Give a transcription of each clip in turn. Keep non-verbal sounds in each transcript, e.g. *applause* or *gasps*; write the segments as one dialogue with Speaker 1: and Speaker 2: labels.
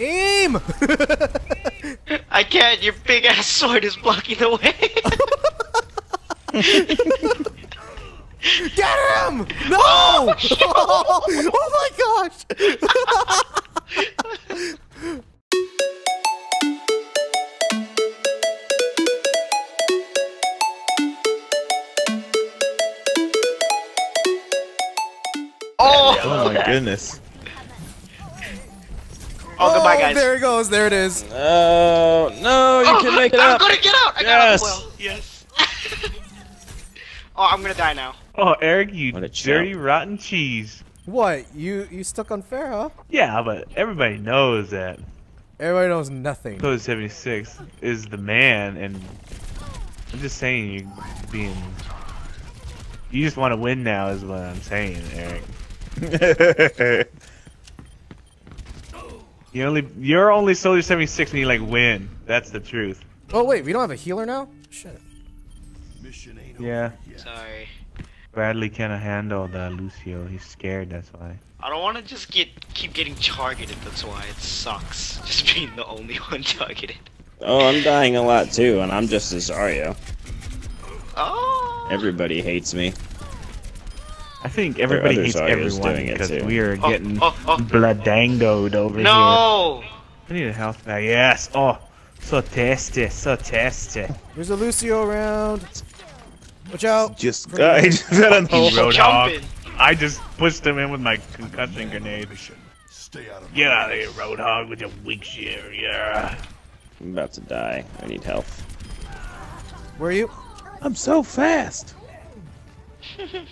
Speaker 1: Aim! *laughs*
Speaker 2: I can't. Your big ass sword is blocking the way.
Speaker 1: Get him! No! *laughs* Oh, *laughs* oh my gosh!
Speaker 2: oh.
Speaker 3: Oh my goodness.
Speaker 2: Oh, goodbye, oh, guys.
Speaker 1: There it goes. There it is.
Speaker 3: Oh no, you
Speaker 2: oh,
Speaker 3: can make it
Speaker 2: I'm
Speaker 3: up.
Speaker 2: gonna get out. I
Speaker 3: Yes.
Speaker 2: got out well. Yes. *laughs* oh, I'm gonna die now.
Speaker 4: Oh, Eric, you
Speaker 3: What a
Speaker 4: dirty,
Speaker 3: chump.
Speaker 4: rotten cheese.
Speaker 1: What? You you stuck on fair, huh?
Speaker 4: Yeah, but everybody knows that
Speaker 1: Everybody knows nothing.
Speaker 4: Code 76 is the man, and I'm just saying you being. You just want to win now, is what I'm saying, Eric. *laughs* You only you're only Soldier 76 when you like win. That's the truth.
Speaker 1: Oh wait, we don't have a healer now. Shit.
Speaker 4: Yeah.
Speaker 2: Sorry.
Speaker 4: Bradley cannot handle the Lucio. He's scared. That's why.
Speaker 2: I don't want to just get keep getting targeted. That's why it sucks. *laughs* Just being the only one targeted.
Speaker 3: Oh, I'm dying a lot too, and I'm just as Zarya.
Speaker 2: Oh.
Speaker 3: Everybody hates me.
Speaker 4: I think everybody hates everyone because we are
Speaker 2: Oh,
Speaker 4: getting
Speaker 2: oh, oh.
Speaker 4: bloodangoed over here.
Speaker 2: No.
Speaker 4: I need a health bag. Yes. Oh, so tasty, so tasty.
Speaker 1: There's a Lucio around. Watch out.
Speaker 3: Just I just fell in the.
Speaker 2: He's
Speaker 4: Roadhog.
Speaker 2: jumping.
Speaker 4: I just pushed him in with my concussion grenade. Stay out of Get out of here, Roadhog, with your weak shit. Yeah.
Speaker 3: I'm about to die. I need health.
Speaker 1: Where are you?
Speaker 3: I'm so fast.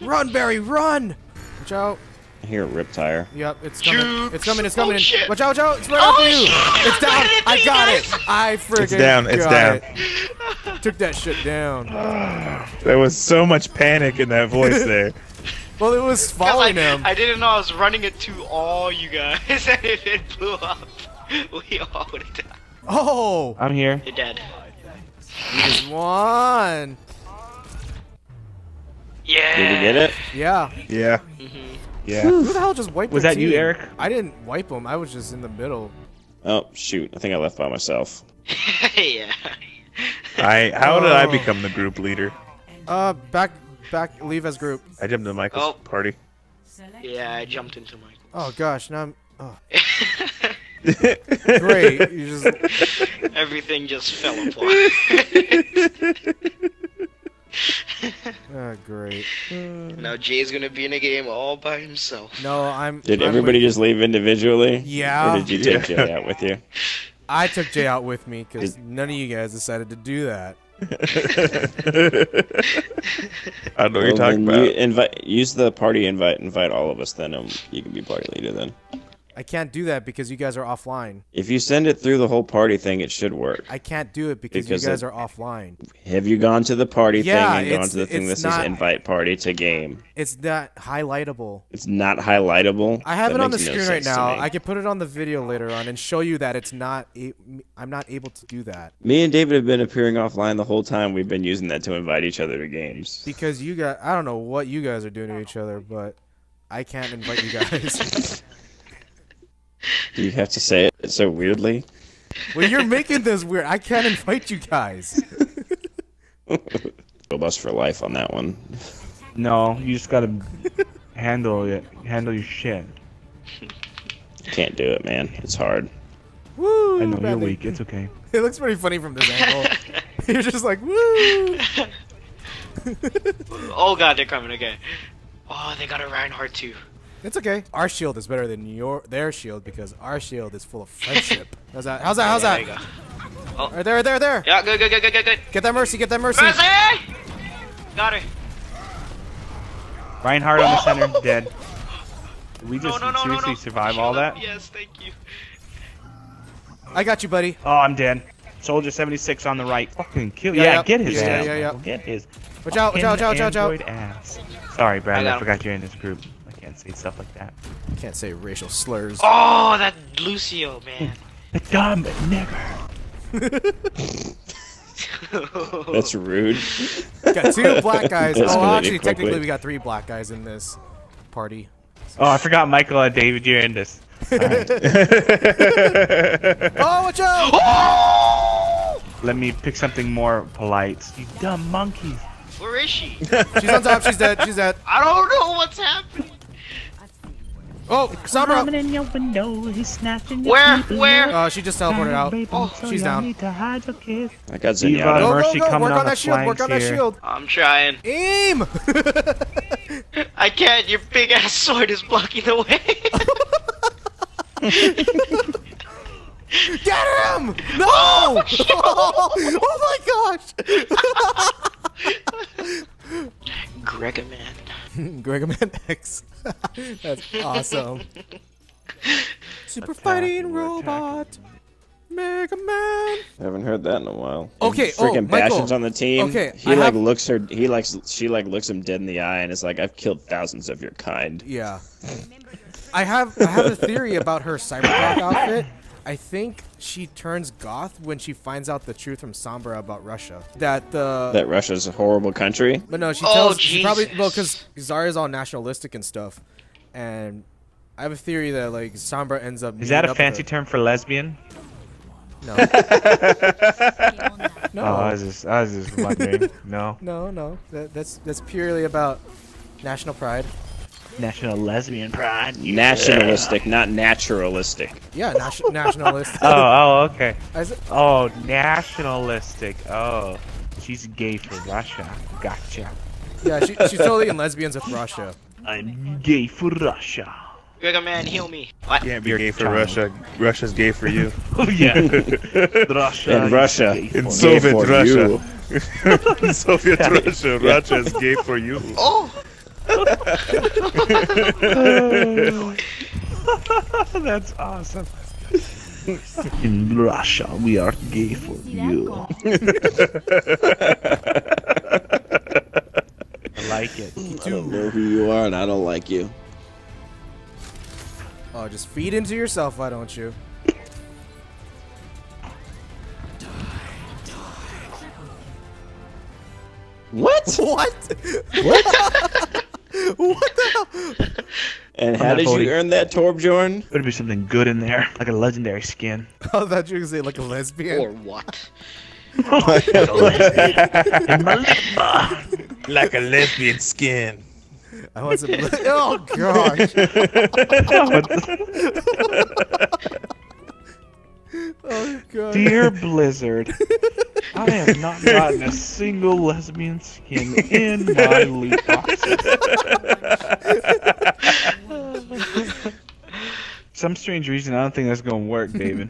Speaker 1: Run, Barry, run! Watch out.
Speaker 3: I hear a rip tire.
Speaker 1: Yep, it's coming.
Speaker 2: Jukes.
Speaker 1: It's coming. It's
Speaker 2: Oh,
Speaker 1: coming.
Speaker 2: shit.
Speaker 1: Watch out! Watch out! It's right
Speaker 2: Oh,
Speaker 1: after you.
Speaker 2: shit.
Speaker 1: It's down. I got it. I freaking
Speaker 5: down, it's
Speaker 1: got
Speaker 5: down.
Speaker 1: it. Took that shit down. *sighs*
Speaker 5: There was so much panic in that voice *laughs* there.
Speaker 1: Well, it was following
Speaker 2: I,
Speaker 1: him.
Speaker 2: I didn't know I was running it to all you guys, *laughs* and if it blew up, *laughs* we all would have died.
Speaker 1: Oh,
Speaker 4: I'm here.
Speaker 2: You're dead.
Speaker 1: you just won.
Speaker 2: Yeah.
Speaker 3: Did we get it?
Speaker 1: Yeah.
Speaker 5: Yeah.
Speaker 2: hmm
Speaker 4: Yeah.
Speaker 1: Who the hell just wiped
Speaker 4: Was
Speaker 1: their
Speaker 4: that you. Eric?
Speaker 1: I didn't wipe them. I was just in the middle.
Speaker 3: Oh shoot! I think I left by myself. *laughs*
Speaker 2: yeah.
Speaker 5: I how did I
Speaker 1: Oh.
Speaker 5: become the group leader?
Speaker 1: Uh, back, back, leave as group.
Speaker 5: I jumped into Michael's
Speaker 2: Oh.
Speaker 5: party.
Speaker 2: Yeah, I jumped into my.
Speaker 1: Oh gosh, now I'm. Oh, *laughs* great. You just.
Speaker 2: Everything just fell apart. *laughs*
Speaker 1: Oh, *laughs* great.
Speaker 2: now Jay's gonna be in a game all by himself.
Speaker 1: No, I'm.
Speaker 3: Did
Speaker 1: I'm
Speaker 3: everybody
Speaker 1: with-
Speaker 3: just leave individually?
Speaker 1: Yeah.
Speaker 3: Or did you take Jay out with you? *laughs*
Speaker 1: I took Jay out with me because
Speaker 3: Did-
Speaker 1: none of you guys decided to do that. *laughs*
Speaker 5: I don't know what you're talking
Speaker 3: then you
Speaker 5: about.
Speaker 3: invite, use the party invite. Invite all of us. Then um, you can be party leader. Then,
Speaker 1: I can't do that because you guys are offline.
Speaker 3: if you send it through the whole party thing, it should work.
Speaker 1: I can't do it because,
Speaker 3: Because
Speaker 1: you guys
Speaker 3: it-
Speaker 1: are offline.
Speaker 3: Have you gone to the party
Speaker 1: Yeah,
Speaker 3: thing and gone to the thing that says invite party to game?
Speaker 1: It's not highlightable.
Speaker 3: It's not highlightable.
Speaker 1: I have
Speaker 3: That
Speaker 1: it on the
Speaker 3: makes no
Speaker 1: screen right now. I can put it on the video later on and show you that it's not. I'm not able to do that
Speaker 3: Me and David have been appearing offline the whole time. We've been using that to invite each other to games.
Speaker 1: because you guys. I don't know what you guys are doing to each other, but I can't invite you guys. *laughs*
Speaker 3: Do you have to say it so weirdly?
Speaker 1: well, you're making this weird. I can't invite you guys. *laughs*
Speaker 3: Go bust for life on that one.
Speaker 4: No, you just gotta handle it. Handle your shit.
Speaker 3: Can't do it, man. It's hard.
Speaker 1: Woo!
Speaker 4: I know you're weak. It's okay. *laughs*
Speaker 1: It looks pretty funny from this angle. *laughs* You're just like woo.
Speaker 2: Oh god, they're coming again. Oh, they got a Reinhardt too.
Speaker 1: It's okay. Our shield is better than your their shield because our shield is full of friendship. *laughs* How's that? How's that? How's
Speaker 2: Yeah,
Speaker 1: that?
Speaker 2: There you go.
Speaker 1: Right there, there, there.
Speaker 2: Yeah, good, good, good, good, good, good.
Speaker 1: Get that mercy. Get that mercy.
Speaker 2: Mercy! Got her.
Speaker 4: Reinhardt on the center, *laughs* dead. Did we just
Speaker 2: no, no, no,
Speaker 4: seriously
Speaker 2: no.
Speaker 4: survive all that?
Speaker 2: Yes, thank you.
Speaker 1: I got you, buddy.
Speaker 4: Oh, I'm dead. Soldier 76 on the right. Fucking kill.
Speaker 1: Yeah,
Speaker 4: Yeah,
Speaker 1: yeah.
Speaker 4: get his
Speaker 1: Yeah,
Speaker 4: ass.
Speaker 1: yeah, yeah.
Speaker 4: Michael. Get his.
Speaker 1: Watch out, watch out, watch out, watch out, watch out.
Speaker 4: Android ass. Sorry, Brad.
Speaker 2: I
Speaker 4: I, forgot you're in this group. I can't say stuff like that.
Speaker 1: Can't say racial slurs.
Speaker 2: Oh, that Lucio, man. *laughs*
Speaker 4: The dumb nigger. *laughs*
Speaker 3: That's rude.
Speaker 1: got two black *laughs* guys.
Speaker 3: That's
Speaker 1: oh,
Speaker 3: really
Speaker 1: actually, technically, we got three black guys in this party.
Speaker 4: Oh, I forgot Michael and David. You're in this.
Speaker 1: Oh, watch out! *gasps*
Speaker 2: Oh!
Speaker 4: Let me pick something more polite. You dumb monkeys.
Speaker 2: Where is she?
Speaker 1: She's on top. She's dead. She's dead.
Speaker 2: I don't know what's happening.
Speaker 1: Oh, Sombra.
Speaker 4: in your window, he's snatching your
Speaker 2: Where?
Speaker 4: people
Speaker 2: Where?
Speaker 1: Uh, she just teleported out.
Speaker 2: Oh,
Speaker 1: she's down.
Speaker 4: To hide your kiss.
Speaker 3: I got
Speaker 4: D.Va.
Speaker 3: Zenyatta.
Speaker 1: Go,
Speaker 4: Mercy
Speaker 1: go, go!
Speaker 4: coming
Speaker 1: Work
Speaker 4: on
Speaker 1: on that shield. Work on that shield.
Speaker 2: I'm trying.
Speaker 1: Aim! *laughs*
Speaker 2: I can't. Your big ass sword is blocking the way.
Speaker 1: Get him! No! *laughs* *laughs* Oh, my gosh!
Speaker 2: Gregaman. *laughs*
Speaker 1: Gregaman X. *laughs* That's awesome. *laughs* Super
Speaker 4: Attack,
Speaker 1: fighting
Speaker 4: we're
Speaker 1: robot. Mega Man.
Speaker 3: I haven't heard that in a while.
Speaker 1: Okay, oh,
Speaker 3: freaking
Speaker 1: Michael.
Speaker 3: Bastion's on the team.
Speaker 1: Okay,
Speaker 3: he
Speaker 1: I
Speaker 3: like
Speaker 1: have-
Speaker 3: looks her. He likes. She like looks him dead in the eye and is like, "I've killed thousands of your kind."
Speaker 1: Yeah. I have I have a theory about her cyberpunk outfit. I think she turns goth when she finds out the truth from Sombra about Russia. That the
Speaker 3: That Russia's a horrible country.
Speaker 1: But no, she
Speaker 2: Oh,
Speaker 1: tells. she probably well because Zarya's all nationalistic and stuff, and I have a theory that like Sombra ends up.
Speaker 4: Is that a fancy term for lesbian?
Speaker 1: No. *laughs* no.
Speaker 4: Oh, I was just, I was just wondering. no.
Speaker 1: no, no. That, that's that's purely about national pride.
Speaker 4: National lesbian pride.
Speaker 3: Nationalistic, not naturalistic.
Speaker 1: Yeah, nation, *laughs* nationalist.
Speaker 4: Oh, oh, okay.
Speaker 1: I
Speaker 4: Oh, nationalistic. Oh, she's gay for Russia. Gotcha.
Speaker 1: yeah, she, she's totally in lesbians with Russia.
Speaker 4: I'm gay for Russia.
Speaker 2: Gregaman, heal me. What?
Speaker 5: Can't be
Speaker 4: Your
Speaker 5: gay for
Speaker 4: child.
Speaker 5: Russia. Russia's gay for you. *laughs*
Speaker 4: Oh yeah. *laughs* Russia.
Speaker 3: In Russia.
Speaker 4: gay
Speaker 5: In Soviet Russia.
Speaker 3: you.
Speaker 5: Soviet Russia. Russia's gay for you.
Speaker 2: Oh! *laughs*
Speaker 4: That's awesome. In Russia, we are gay for you. I like it.
Speaker 3: I don't know who you are, and I don't like you.
Speaker 1: Oh, just feed into yourself, why don't you?
Speaker 3: What?
Speaker 1: What?
Speaker 3: What?
Speaker 1: what the hell?
Speaker 3: And how did
Speaker 4: voting.
Speaker 3: you earn that, Torbjorn?
Speaker 4: Better be something good in there, like a legendary skin. *laughs*
Speaker 1: Oh, I thought you were gonna say like a lesbian.
Speaker 2: Or what?
Speaker 4: In my lip.
Speaker 5: Like a lesbian skin.
Speaker 1: I want some. oh gosh. *laughs* Oh god.
Speaker 4: Dear Blizzard, I have not gotten a single lesbian skin in my loot boxes. *laughs* Some strange reason, I don't think that's gonna work, David.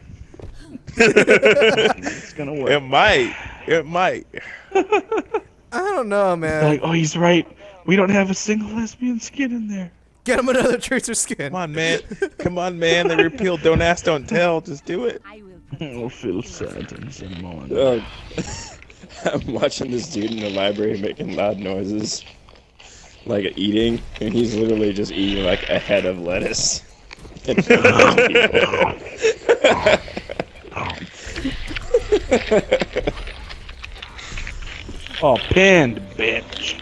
Speaker 4: *laughs* it's gonna work.
Speaker 5: It might. It might.
Speaker 1: I don't know, man.
Speaker 4: Like, oh, he's right. We don't have a single lesbian skin in there.
Speaker 1: Get him another tracer skin.
Speaker 5: Come on, man. Come on, man. They repealed Don't Ask, Don't Tell. Just do it. *laughs*
Speaker 4: Oh, Phil Sutton, Simone.
Speaker 3: Oh, I'm watching this dude in the library making loud noises, like eating, and he's literally just eating like a head of lettuce. *laughs*
Speaker 4: Oh, pinned, bitch.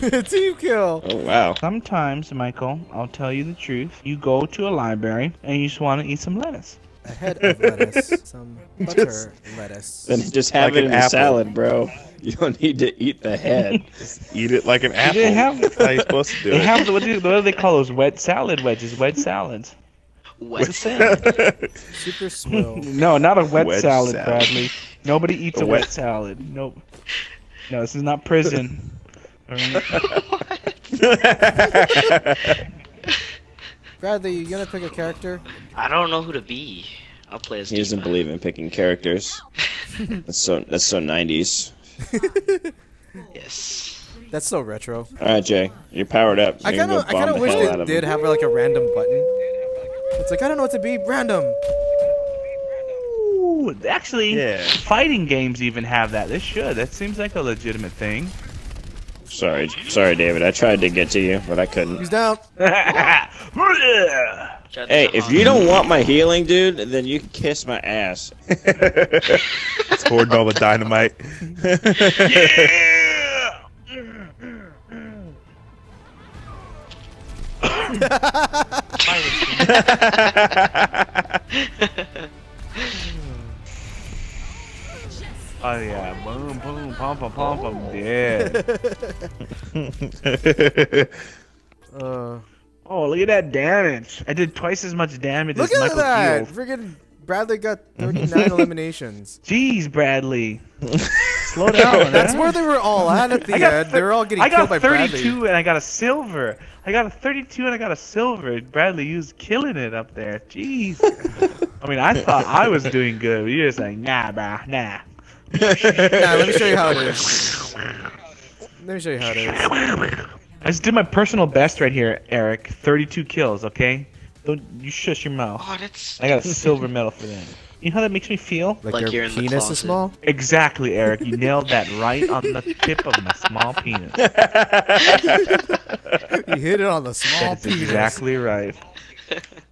Speaker 4: *laughs*
Speaker 1: Team kill.
Speaker 3: oh wow!
Speaker 4: Sometimes, Michael, I'll tell you the truth. You go to a library and you just want to eat some lettuce.
Speaker 1: A head of lettuce. Some *laughs* butter lettuce.
Speaker 3: Then just have
Speaker 5: Like
Speaker 3: it
Speaker 5: an
Speaker 3: in the
Speaker 5: apple.
Speaker 3: salad, bro. You don't need to eat the head. *laughs*
Speaker 5: Eat it like an apple.
Speaker 4: didn't have-
Speaker 5: That's how you're supposed to do
Speaker 4: They
Speaker 5: it.
Speaker 4: have what, do, what do they call those? Wet salad wedges. Wet salads.
Speaker 2: What?
Speaker 1: Super swill. *laughs*
Speaker 4: No, not a wet
Speaker 5: Wedge
Speaker 4: salad,
Speaker 5: salad.
Speaker 4: Bradley. Nobody eats
Speaker 5: A
Speaker 4: a,
Speaker 5: wet-
Speaker 4: wet salad. Nope. No, this is not prison.
Speaker 1: Bradley, you gonna pick a character?
Speaker 2: I don't know who to be. I'll play as
Speaker 3: He doesn't
Speaker 2: D.Va.
Speaker 3: believe in picking characters. *laughs* That's so that's so 90s. *laughs*
Speaker 2: Yes.
Speaker 1: That's so retro.
Speaker 3: All right, Jay, you're powered up.
Speaker 1: I kind of, I kind of wish
Speaker 3: hell out
Speaker 1: it
Speaker 3: of
Speaker 1: did have like a random button. It's like I don't know what to be. Random.
Speaker 4: Ooh, actually,
Speaker 5: Yeah.
Speaker 4: fighting games even have that. They should. That seems like a legitimate thing.
Speaker 3: Sorry, sorry, David. I tried to get to you, but I couldn't.
Speaker 1: He's down. *laughs*
Speaker 2: Try
Speaker 3: Hey, if you don't want my healing, dude, then you can kiss my ass.
Speaker 5: It's hoarding all the dynamite. *laughs*
Speaker 4: Oh yeah, boom, boom, pom pom pom pom, yeah. *laughs* *laughs*
Speaker 1: Uh,
Speaker 4: Oh, look at that damage! I did twice as much damage
Speaker 1: look
Speaker 4: as
Speaker 1: at
Speaker 4: Michael
Speaker 1: that!
Speaker 4: Field.
Speaker 1: Friggin' Bradley got 39 *laughs* eliminations.
Speaker 4: Jeez, Bradley, *laughs* slow down.
Speaker 1: That's where they were all at at the end. They were all getting
Speaker 4: I
Speaker 1: killed
Speaker 4: got
Speaker 1: by
Speaker 4: 32 and I got a silver. I got a 32 and I got a silver. Bradley, you was killing it up there. Jeez. *laughs* I mean, I thought I was doing good, but you're just like, nah, brah, nah.
Speaker 1: Nah, let me show you how it is. Let me show you how it is.
Speaker 4: I just did my personal best right here, Eric. 32 kills, okay? Don't you shush your mouth.
Speaker 2: Oh, that's
Speaker 4: I got a silver medal for that. You know how that makes me feel?
Speaker 1: Like,
Speaker 2: Like
Speaker 1: your
Speaker 2: you're in the
Speaker 1: penis is small?
Speaker 4: Exactly, Eric. You nailed that *laughs* right on the tip of my small penis. *laughs*
Speaker 1: You hit it on the small
Speaker 4: That's
Speaker 1: penis.
Speaker 4: exactly right. *laughs*